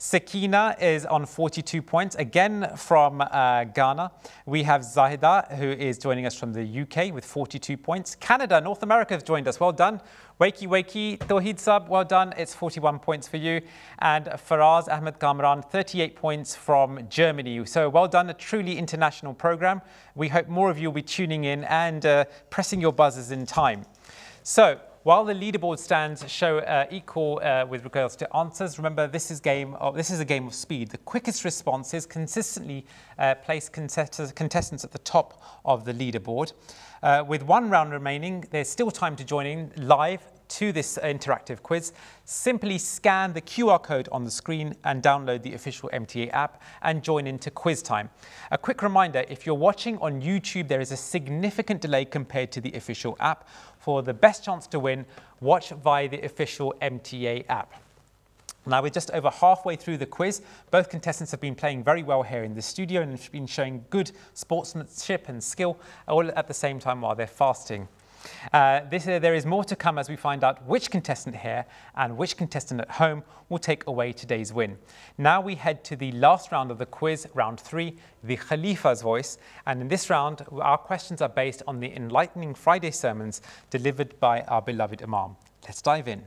Sakina is on 42 points, again from uh, Ghana. We have Zahida, who is joining us from the UK with 42 points. Canada, North America has joined us. Well done. Wakey Wakey, Tawheed Sub, well done. It's 41 points for you. And Faraz Ahmed Kamran, 38 points from Germany. So well done, a truly international program. We hope more of you will be tuning in and uh, pressing your buzzers in time. So while the leaderboard stands show uh, equal uh, with regards to answers, remember this is game. Of, this is a game of speed. The quickest responses consistently uh, place contestants at the top of the leaderboard. Uh, with one round remaining, there's still time to join in live to this interactive quiz. Simply scan the QR code on the screen and download the official MTA app and join into quiz time. A quick reminder if you're watching on YouTube, there is a significant delay compared to the official app. For the best chance to win, watch via the official MTA app. Now we're just over halfway through the quiz. Both contestants have been playing very well here in the studio and have been showing good sportsmanship and skill all at the same time while they're fasting. Uh, this, uh, there is more to come as we find out which contestant here and which contestant at home will take away today's win. Now we head to the last round of the quiz, round three, the Khalifa's voice. And in this round, our questions are based on the enlightening Friday sermons delivered by our beloved Imam. Let's dive in.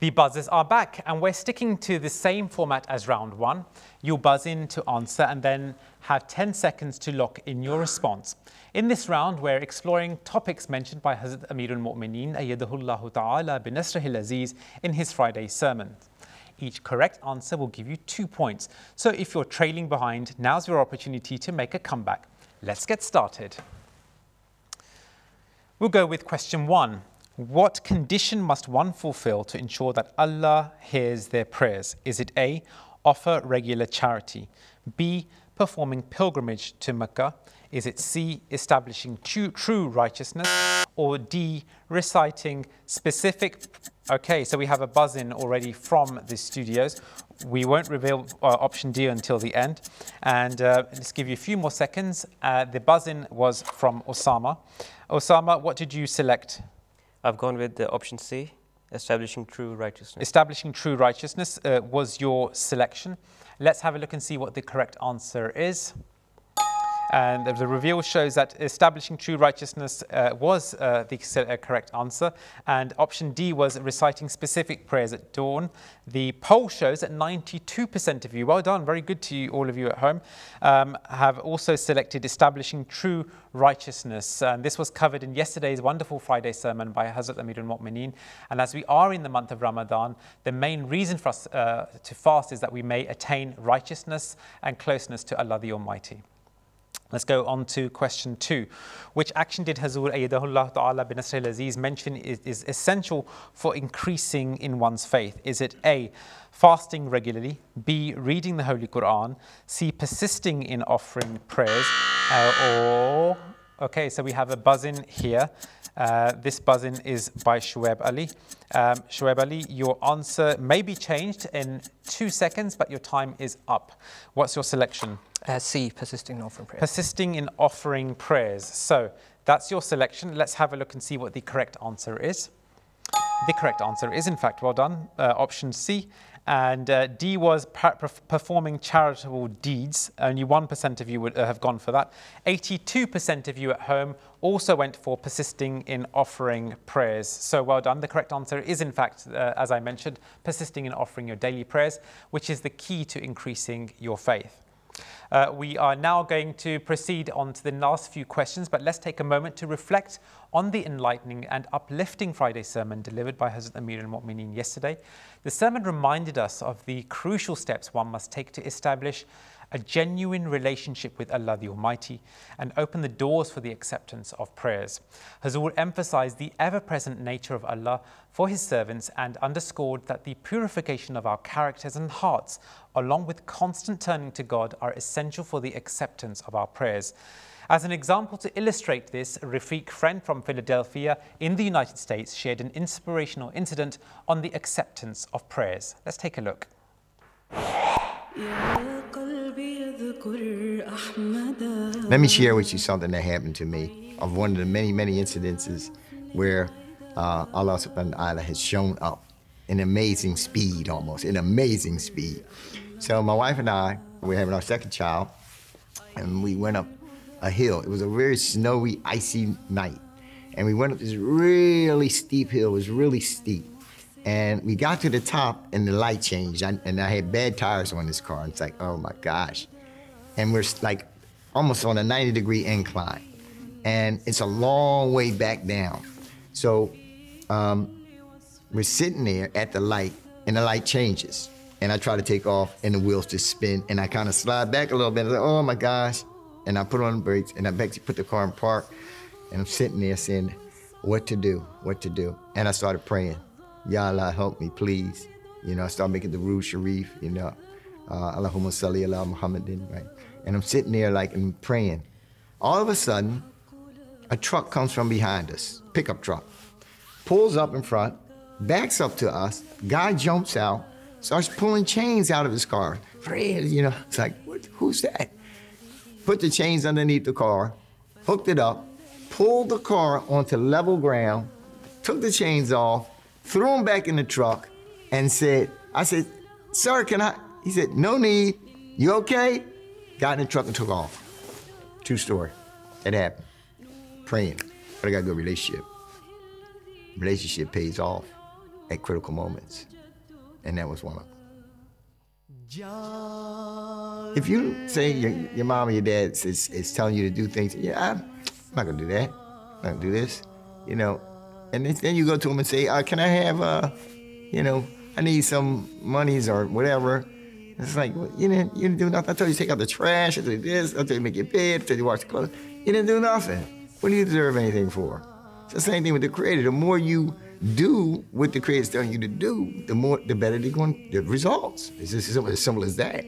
The buzzers are back and we're sticking to the same format as round one. You'll buzz in to answer and then have 10 seconds to lock in your response. In this round, we're exploring topics mentioned by Hazrat Amir al-Mu'mineen ayyadahullahu ta'ala bin aziz in his Friday sermon. Each correct answer will give you two points. So if you're trailing behind, now's your opportunity to make a comeback. Let's get started. We'll go with question one. What condition must one fulfill to ensure that Allah hears their prayers? Is it A, offer regular charity, B, performing pilgrimage to Mecca? Is it C, establishing true, true righteousness, or D, reciting specific? Okay, so we have a buzz in already from the studios. We won't reveal uh, option D until the end. And uh, let's give you a few more seconds. Uh, the buzz in was from Osama. Osama, what did you select? I've gone with the option C, establishing true righteousness. Establishing true righteousness uh, was your selection. Let's have a look and see what the correct answer is. And the reveal shows that establishing true righteousness uh, was uh, the uh, correct answer. And option D was reciting specific prayers at dawn. The poll shows that 92% of you, well done, very good to you, all of you at home, um, have also selected establishing true righteousness. And this was covered in yesterday's wonderful Friday sermon by Hazrat Amir al-Mu'mineen. And as we are in the month of Ramadan, the main reason for us uh, to fast is that we may attain righteousness and closeness to Allah the Almighty. Let's go on to question two. Which action did Hazur Ayyadahullah Ta'ala bin Nasr al-Aziz mention is, is essential for increasing in one's faith? Is it A, fasting regularly, B, reading the Holy Quran, C, persisting in offering prayers, uh, or, okay, so we have a buzz-in here. Uh, this buzz-in is by Shuaib Ali. Um, Ali, your answer may be changed in two seconds, but your time is up. What's your selection? Uh, C, persisting in offering prayers. Persisting in offering prayers. So that's your selection. Let's have a look and see what the correct answer is. The correct answer is, in fact, well done, uh, option C. And uh, D was performing charitable deeds. Only 1% of you would uh, have gone for that. 82% of you at home also went for persisting in offering prayers. So well done. The correct answer is, in fact, uh, as I mentioned, persisting in offering your daily prayers, which is the key to increasing your faith. Uh, we are now going to proceed on to the last few questions, but let's take a moment to reflect on the enlightening and uplifting Friday sermon delivered by Hazrat Amir al-Mu'mineen yesterday. The sermon reminded us of the crucial steps one must take to establish a genuine relationship with Allah the Almighty and open the doors for the acceptance of prayers. Hazur emphasized the ever present nature of Allah for His servants and underscored that the purification of our characters and hearts, along with constant turning to God, are essential for the acceptance of our prayers. As an example to illustrate this, Rafiq friend from Philadelphia in the United States shared an inspirational incident on the acceptance of prayers. Let's take a look. Let me share with you something that happened to me of one of the many, many incidences where uh, Allah subhanahu wa ta'ala has shown up in amazing speed almost, in amazing speed. So my wife and I, we're having our second child, and we went up a hill. It was a very snowy, icy night. And we went up this really steep hill, it was really steep. And we got to the top and the light changed. I, and I had bad tires on this car. It's like, oh my gosh. And we're like almost on a 90 degree incline. And it's a long way back down. So um, we're sitting there at the light and the light changes. And I try to take off and the wheels just spin and I kind of slide back a little bit. Like, oh my gosh. And I put on the brakes and I basically put the car in park and I'm sitting there saying, what to do, what to do. And I started praying. Ya Allah, help me, please. You know, I start making the Durood Sharif, you know, uh, Allahumma salli ala Muhammadin, right? And I'm sitting there like and praying. All of a sudden, a truck comes from behind us, pickup truck, pulls up in front, backs up to us, guy jumps out, starts pulling chains out of his car. Fred, you know, it's like, what, who's that? Put the chains underneath the car, hooked it up, pulled the car onto level ground, took the chains off, threw them back in the truck, and said, I said, sir, can I? He said, no need. You okay? Got in the truck and took off. True story. It happened. Praying. But I got a good relationship. Relationship pays off. at critical moments. And that was one of them. If you say your, your mom or your dad is, is telling you to do things, yeah, I'm not gonna do that. I'm not gonna do this, you know. And then you go to them and say, uh, can I have, uh, you know, I need some monies or whatever. It's like, well, you didn't, you didn't do nothing. I told you to take out the trash, I told you this, I told you make your bed, I told you wash the clothes. You didn't do nothing. What do you deserve anything for? It's the same thing with the Creator. The more you do what the Creator's telling you to do, the more, the better going, the results. It's just as simple as that.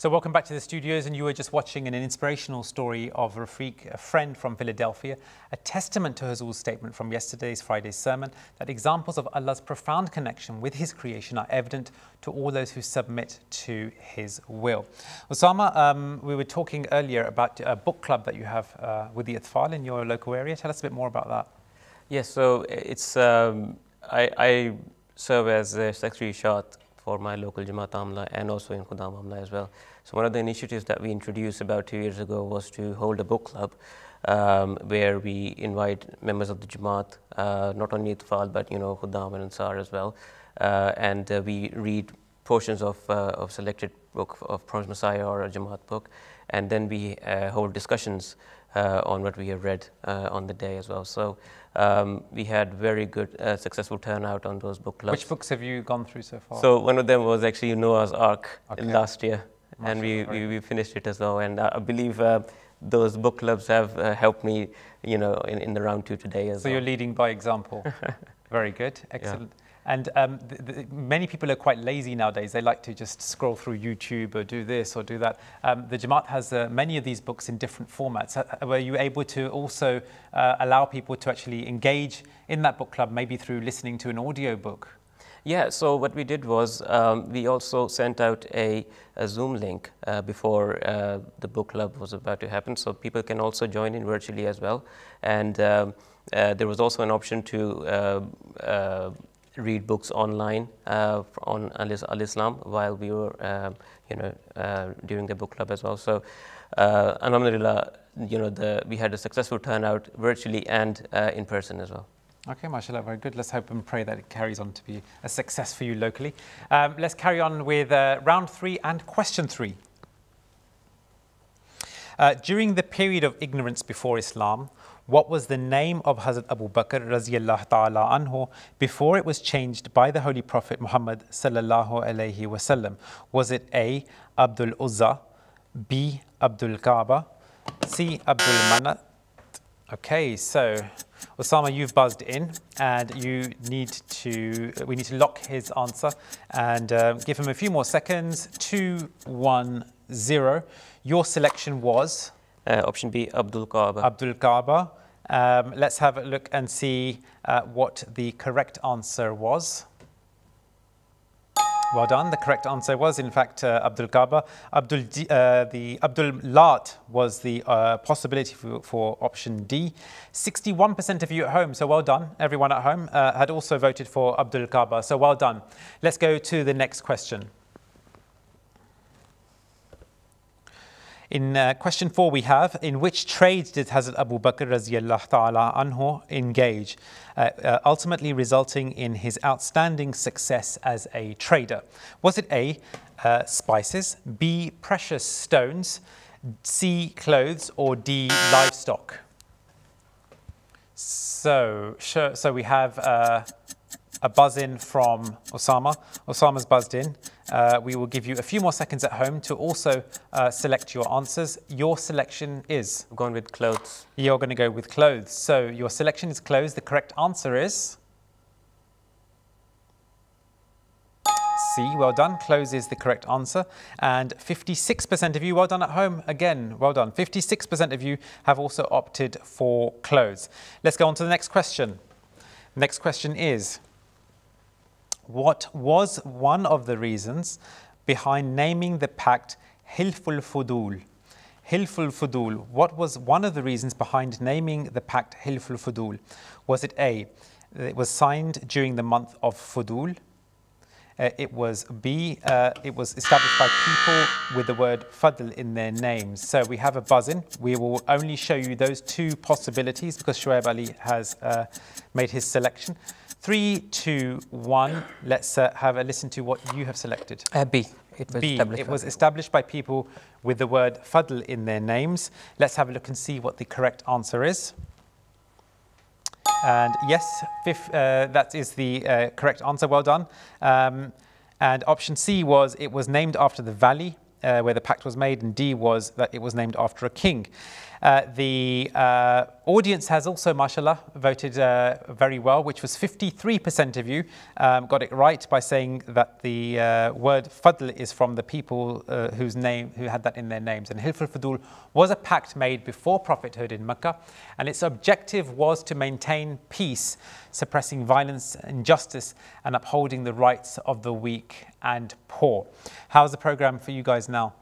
So welcome back to the studios and you were just watching an inspirational story of Rafiq, a friend from Philadelphia, a testament to Hazur's statement from yesterday's Friday's sermon that examples of Allah's profound connection with his creation are evident to all those who submit to his will. Osama, um, we were talking earlier about a book club that you have uh, with the Atfal in your local area. Tell us a bit more about that. Yes, so it's, um, I, I serve as a secretary shot for my local Jamaat Amla and also in Khuddam Amla as well. So one of the initiatives that we introduced about two years ago was to hold a book club um, where we invite members of the Jamaat, uh, not only Atfal but you know Khuddam and Ansar as well, uh, and uh, we read portions of, uh, of selected book of Promised Messiah or a Jamaat book, and then we uh, hold discussions uh, on what we have read on the day as well. So um, we had very good, uh, successful turnout on those book clubs. Which books have you gone through so far? So one of them was actually Noah's Ark okay. last year, and we, we, we, finished it as well. And I believe uh, those book clubs have uh, helped me, you know, in, in the round two today as so well. So you're leading by example. very good, excellent. Yeah. And um, many people are quite lazy nowadays. They like to just scroll through YouTube or do this or do that. Um, the Jamaat has uh, many of these books in different formats. Uh, were you able to also uh, allow people to actually engage in that book club, maybe through listening to an audio book? Yeah, so what we did was um, we also sent out a, a Zoom link uh, before uh, the book club was about to happen, so people can also join in virtually as well. And um, uh, there was also an option to uh, uh, read books online uh, on Al Islam while we were, you know, during the book club as well. So, Alhamdulillah, you know, the, we had a successful turnout virtually and in person as well. Okay, mashallah, very good. Let's hope and pray that it carries on to be a success for you locally. Um, let's carry on with uh, round three and question three. during the period of ignorance before Islam, what was the name of Hazrat Abu Bakr radiallahu ta'ala anhu before it was changed by the Holy Prophet Muhammad sallallahu alayhi wasallam? Was it A. Abdul Uzza, B. Abdul Kaaba, C. Abdul Manat? Okay, so Osama, you've buzzed in, and you need to. We need to lock his answer and uh, give him a few more seconds. Two, one, zero. Your selection was uh, option B, Abdul Kaaba. Abdul Kaaba. Um, let's have a look and see uh, what the correct answer was. Well done. The correct answer was, in fact, uh, Abdul Kaaba. Abdul, uh, the Abdul Lat was the uh, possibility for, for, option D. 61% of you at home, so well done. Everyone at home uh, had also voted for Abdul Kaaba, so well done. Let's go to the next question. In uh, question four, we have, in which trade did Hazrat Abu Bakr radiallahu ta'ala anhu engage, uh, uh, ultimately resulting in his outstanding success as a trader? Was it A, uh, spices, B, precious stones, C, clothes, or D, livestock? So, so we have uh, a buzz in from Osama. Osama's buzzed in. Uh, we will give you a few more seconds at home to also uh, select your answers. Your selection is? I'm going with clothes. You're going to go with clothes. So your selection is clothes. The correct answer is? C, well done. Clothes is the correct answer. And 56% of you, well done at home. Again, well done. 56% of you have also opted for clothes. Let's go on to the next question. Next question is, what was one of the reasons behind naming the pact Hilful Fudul. Hilful Fudul. What was one of the reasons behind naming the pact Hilful Fudul? Was it A, it was signed during the month of Fudul? Uh, it was B. Uh, it was established by people with the word fadl in their names. So we have a buzz-in. We will only show you those two possibilities because Shoaib Ali has uh, made his selection. Three, two, one. Let's uh, have a listen to what you have selected. Uh, B. It was B. established. It was established by people with the word fadl in their names. Let's have a look and see what the correct answer is. And yes, fifth, uh, that is the uh, correct answer. Well done. Um, and option C was it was named after the valley uh, where the pact was made, and D was that it was named after a king. Uh, the uh, audience has also, mashallah, voted uh, very well, which was 53% of you um, got it right by saying that the uh, word fadl is from the people uh, whose name, who had that in their names. And Hilf al-Fudul was a pact made before prophethood in Mecca, and its objective was to maintain peace, suppressing violence, injustice, and upholding the rights of the weak and poor. How's the program for you guys now?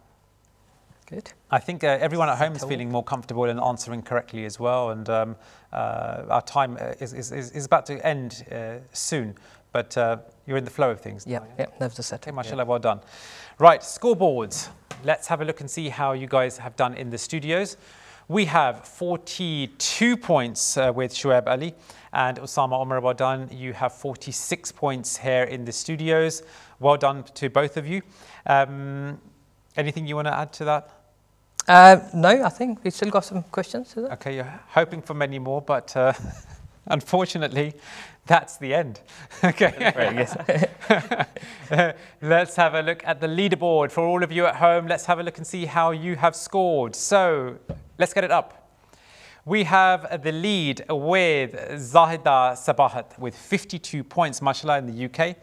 Good. I think uh, everyone at home is feeling more comfortable in answering correctly as well. And um, uh, our time uh, is, is, is about to end uh, soon, but uh, you're in the flow of things. Yeah, yeah, that's the set. Okay, mashallah, well done. Right, scoreboards. Let's have a look and see how you guys have done in the studios. We have 42 points uh, with Shoaib Ali and Osama Omar. Well done. You have 46 points here in the studios. Well done to both of you. Um, anything you want to add to that? Uh, no, I think we've still got some questions. Okay, you're hoping for many more, but uh, unfortunately, that's the end. okay. let's have a look at the leaderboard for all of you at home. Let's have a look and see how you have scored. So let's get it up. We have the lead with Zahida Sabahat with 52 points, mashallah, in the UK.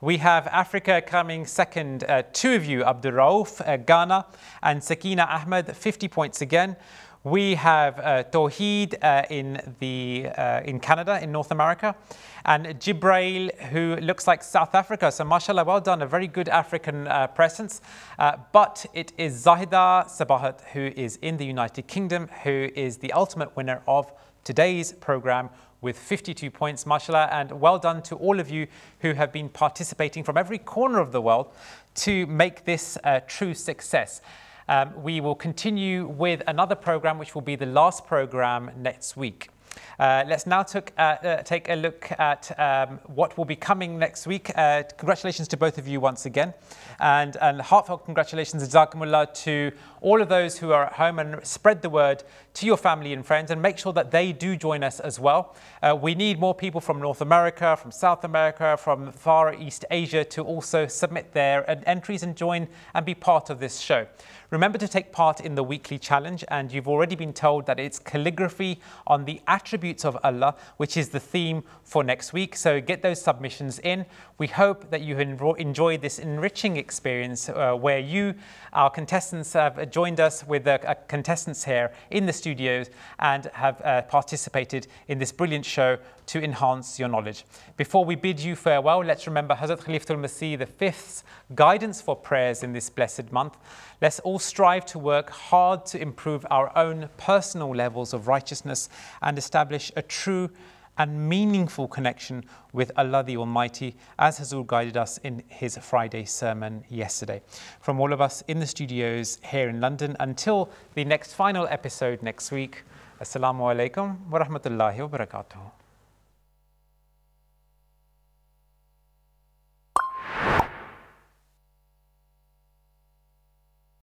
We have Africa coming second, uh, two of you, Abdul Rauf, uh, Ghana, and Sakina Ahmed, 50 points again. We have uh, Tawheed uh, in, the, uh, in Canada, in North America, and Jibrail, who looks like South Africa. So, mashallah, well done, a very good African uh, presence. Uh, but it is Zahida Sabahat, who is in the United Kingdom, who is the ultimate winner of today's program with 52 points, mashallah, and well done to all of you who have been participating from every corner of the world to make this a true success. Um, we will continue with another program, which will be the last program next week. Uh, let's now took, uh, uh, take a look at um, what will be coming next week. Uh, congratulations to both of you once again. And, and heartfelt congratulations, Jazakumullah, to all of those who are at home and spread the word to your family and friends and make sure that they do join us as well. Uh, we need more people from North America, from South America, from Far East Asia to also submit their entries and join and be part of this show. Remember to take part in the weekly challenge, and you've already been told that it's calligraphy on the attributes of Allah, which is the theme for next week. So get those submissions in. We hope that you enjoyed this enriching experience uh, where you, our contestants, have joined us with the uh, contestants here in the studios and have uh, participated in this brilliant show to enhance your knowledge. Before we bid you farewell, let's remember Hazrat Khalifatul Masih the Fifth's guidance for prayers in this blessed month. Let's all strive to work hard to improve our own personal levels of righteousness and establish a true and meaningful connection with Allah the Almighty, as Hazur guided us in his Friday sermon yesterday. From all of us in the studios here in London, until the next final episode next week, Assalamu alaikum wa rahmatullahi wa barakatuh.